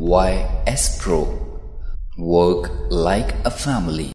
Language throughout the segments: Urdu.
YS Pro. Work like a family.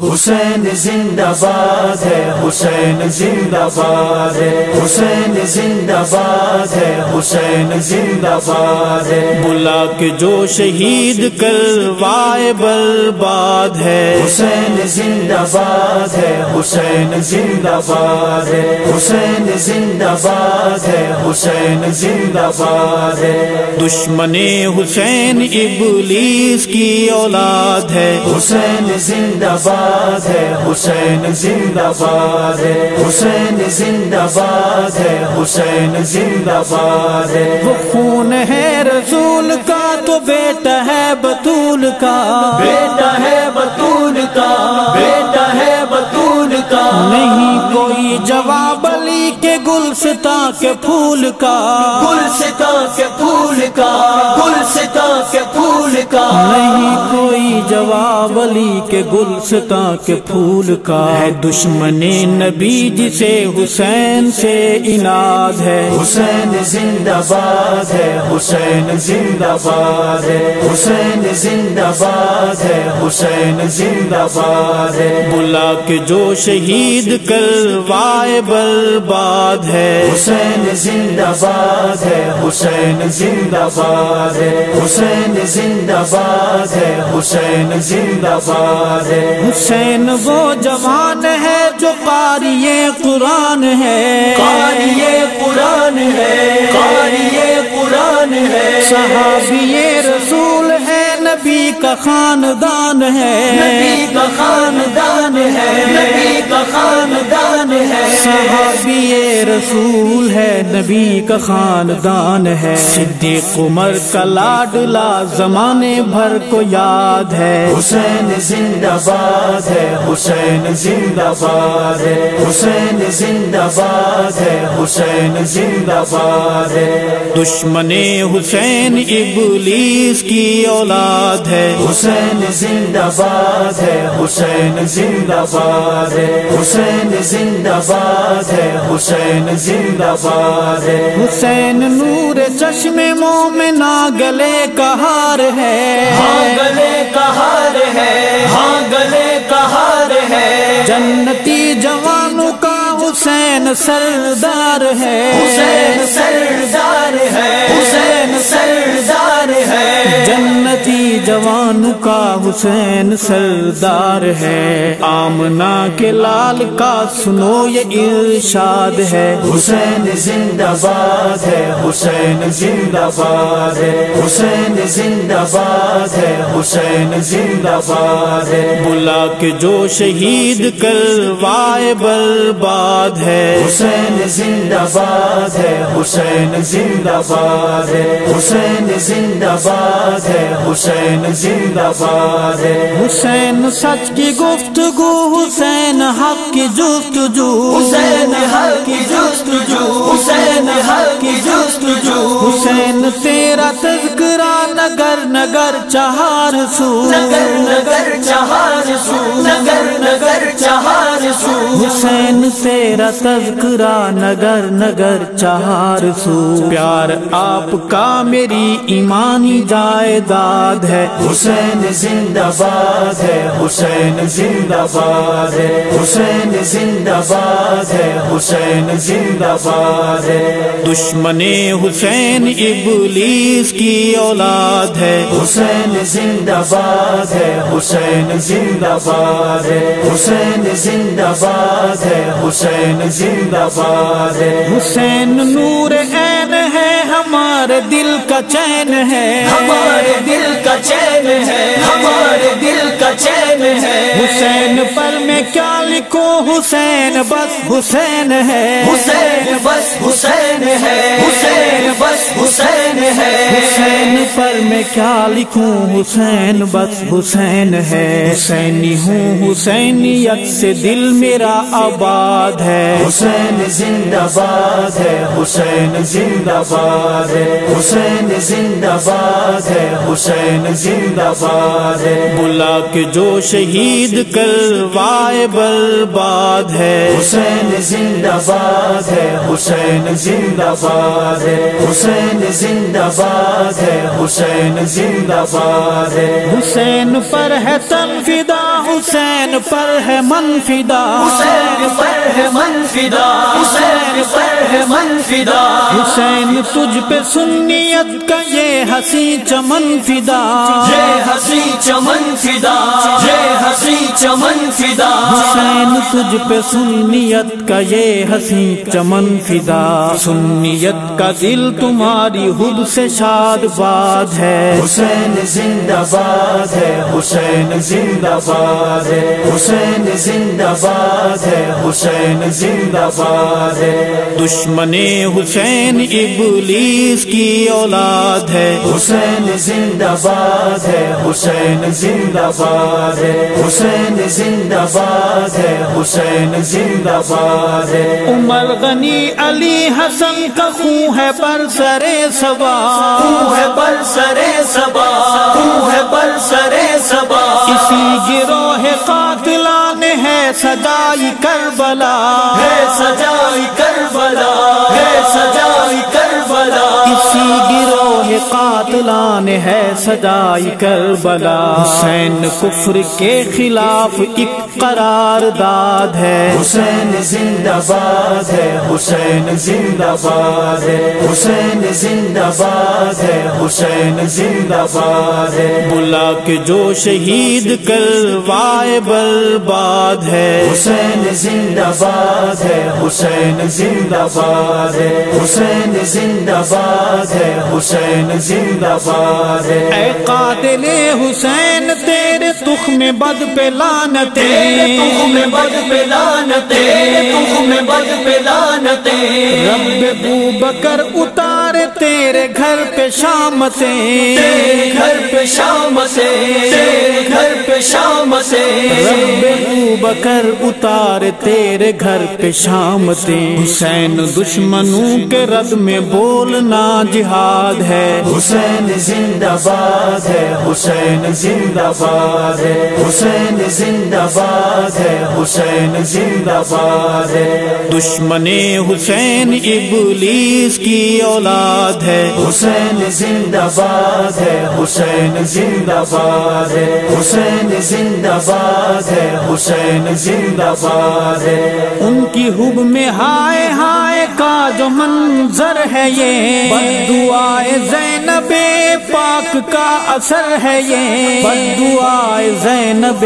حسین زندہ باد ہے، حسین زندہ باد ہے، حسین زندہ باد ہے، حسین زندہ باد ہے۔ بلا کے جو شہید کروائے برباد ہے۔ حسین زندہ باد ہے، حسین زندہ باد ہے۔ حسین زندہ باد ہے، حسین زندہ باد ہے۔ دشمن حسین ابلیس کی اولاد ہے۔ حسین زندہ باد ہے حسین زندہ باد ہے۔ حسین زندہ باد ہے حسین زندہ باد ہے۔ وہ خون ہے رسول کا تو بیٹا ہے بطول کا۔ بیٹا ہے بطول کا بیٹا ہے بطول کا نہیں کوئی جواب علی کے گلستا کے پھول کا۔ گل ستا کے پھول کا گل ستا کے پھول کا۔ نہیں کوئی جواب علی کے گلستا کے پھول کا۔ ہے دشمن نبی جسے حسین سے اناد ہے۔ حسین زندہ باد ہے حسین زندہ باد ہے۔ حسین زندہ باد ہے حسین زندہ باد ہے۔ بلا کے جو شہید کروائے برباد ہے۔ حسین زندہ باد ہے حسین زندہ باد ہے۔ حسین زندہ باد ہے حسین زندہ باد ہے۔ حسین وہ جوان ہے جو قاری قرآن ہے۔ قاری قرآن ہے قاری قرآن ہے۔ صحابی رسول ہے نبی کا خاندان ہے۔ نبی کا خاندان ہے مقام دا صحابی رسول ہے نبی کا خاندان ہے۔ صدیق عمر کا لاڈلا زمانے بھر کو یاد ہے۔ حسین زندہ باد ہے حسین زندہ باد ہے۔ حسین زندہ باد ہے حسین زندہ باد ہے۔ دشمن حسین ابلیس کی اولاد ہے۔ حسین زندہ باد ہے حسین زندہ باد ہے۔ حسین زندہ باد ہے حسین زندہ باد ہے۔ حسین نور چشم مومنا گلے کا ہار ہے۔ ہاں گلے کا ہار ہے ہاں گلے کا ہار ہے۔ جنتی جوانوں کا حسین سردار ہے۔ حسین سردار جوان کا حسین سردار ہے۔ آمنا کے لال کا سنو یہ ارشاد ہے۔ حسین زندہ باد ہے حسین زندہ باد ہے۔ حسین زندہ باد ہے حسین زندہ باد ہے۔ بلا کے جو شہید کروائے برباد ہے۔ حسین زندہ باد ہے حسین زندہ باد ہے۔ حسین زندہ باد ہے حسین زندہ باد ہے۔ حسین سچ کی گفتگو حسین حق کی جستجو۔ حسین حق کی جستجو حسین حق کی جستجو۔ حسین تیرا تذکرہ نگر نگر چہار سو۔ نگر نگر چہار سو۔ نگر نگر چہار حسین تیرا تذکرہ نگر نگر چہار سو پیار آپ کا میری ایمانی جائیداد ہے۔ حسین زندہ باد ہے حسین زندہ باد ہے۔ حسین زندہ باد ہے حسین زندہ باد ہے۔ دشمن حسین ابلیس کی اولاد ہے۔ حسین زندہ باد ہے حسین زندہ باد ہے۔ حسین زندہ باد ہے حسین زندہ باد ہے۔ حسین نور عین ہے ہمارے دل کا چین ہے۔ ہمارے دل کا چین ہے۔ ہمارے دل کا چین ہے۔ حسین پر میں کیا لکھوں؟ حسین بس حسین ہے۔ حسین بس حسین ہے۔ حسین بس حسین ہے۔ حسین پر میں کیا لکھوں؟ حسین بس حسین ہے۔ حسینی ہوں حسینیت سے دل میرا آباد ہے۔ حسین زندہ باد ہے۔ حسین زندہ باد ہے۔ حسین زندہ باد ہے حسین زندہ باد ہے۔ بلا کے جو شہید کروائے برباد ہے۔ حسین زندہ باد ہے حسین زندہ باد ہے۔ حسین زندہ باد ہے حسین زندہ باد ہے۔ حسین پر ہے تنفیدہ حسین پر ہے منفیدہ حسین پر ہے منفیدہ حسین منفیدہ حسین تجھ پہ سنیت کا یہ ہنسی چمن فدا. یہ ہنسی چمن فدا. یہ ہنسی چمن فدا. حسین تجھ پہ سنیت کا یہ ہنسی چمن فدا. سنیت کا دل تمہاری حب سے شاد باد ہے. حسین زندہ باد ہے حسین زندہ باد ہے حسین زندہ باد ہے حسین زندہ باد ہے. دشمن حسین ابلیس کی اولاد ہے۔ حسین زندہ باد ہے حسین زندہ باد ہے۔ حسین زندہ باد ہے حسین زندہ باد ہے۔ عمر غنی علی حسن کا خون ہے پر سرے سوا تو ہے پر سرے سبا تو ہے پر سرے سبا اسی گروہ قاتلان ہے سجائی کربلا۔ ہے سجائی کربلا گروہ قاتلان ہے سجائی کربلا۔ حسین کفر کے خلاف ایک قرار داد ہے۔ حسین زندہ باد ہے حسین زندہ باد ہے۔ حسین زندہ باد ہے حسین زندہ باد ہے۔ بلا کے جو شہید کروائے برباد ہے۔ حسین زندہ باد ہے حسین زندہ باد ہے۔ حسین زندہ باد ہے حسین زندہ باد اے قاتل حسین تیرے تخ میں بد پہ لانتے میں بد پہ لانتے میں بد پہ لانتے رب بو بکر اتارے تیرے گھر پہ شامتے تیرے گھر پہ شام سے تیرے گھر پہ شام سے رب بو بکر اتارے تیرے گھر پہ شامتے حسین دشمنوں کے رد میں بولنا جہاد ہے۔ حسین زندہ باد ہے۔ حسین زندہ باد ہے۔ حسین زندہ باد ہے۔ حسین زندہ باد ہے۔ دشمن حسین ابلیس کی اولاد ہے۔ حسین زندہ باد ہے، حسین زندہ باد ہے۔ حسین زندہ باد ہے، حسین زندہ باد ہے۔ ان کی حب میں ہائے ہائے کا جو منظر ہے یہ دعائے زینب پاک کا اثر ہے یہ دعائے زینب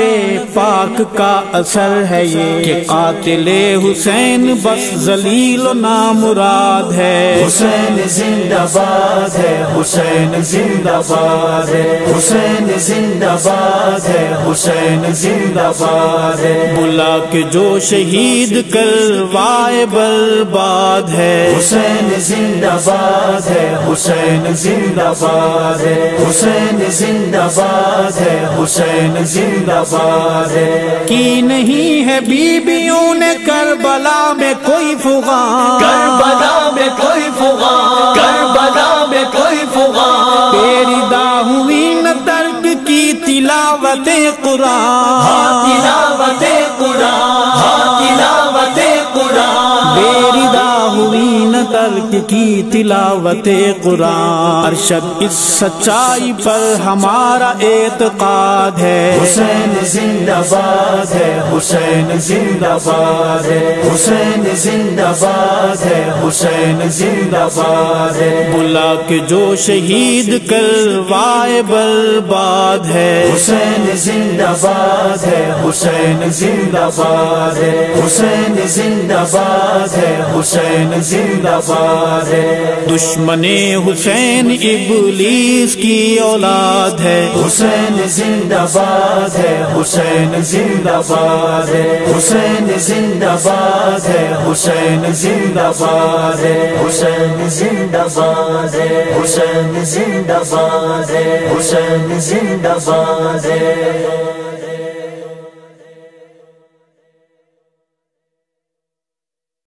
پاک کا اثر ہے یہ کہ قاتل حسین بس ذلیل و نامراد ہے۔ حسین زندہ باد ہے حسین زندہ باد ہے۔ حسین زندہ باد ہے حسین زندہ باد ہے۔ بلا کے جو شہید کروائے برباد ہے۔ حسین زندہ باد ہے حسین زندہ باد ہے۔ حسین زندہ باد ہے حسین زندہ باد ہے۔ کی نہیں ہے بیبیوں نے کربلا میں کوئی فغان۔ کربلا میں کوئی فغان کربلا میں کوئی فغان۔ تیری ہوئی نہ ترک کی تلاوت قرآن۔ تلاوت ترک کی تلاوت قرآن ارشد اس سچائی پر ہمارا اعتقاد ہے۔ حسین زندہ باد ہے حسین زندہ باد ہے۔ حسین زندہ باد ہے حسین زندہ باد ہے۔ بلا کے جو شہید کروائے برباد ہے۔ حسین زندہ باد ہے حسین زندہ باد ہے۔ حسین زندہ باد ہے حسین زندہ باد ہے۔ دشمن حسین ابلیس کی اولاد ہے۔ حسین زندہ باد ہے۔ حسین زندہ باد ہے۔ حسین زندہ باد ہے۔ حسین زندہ باد ہے۔ حسین زندہ باد ہے۔ حسین زندہ باد ہے۔ حسین زندہ باد ہے۔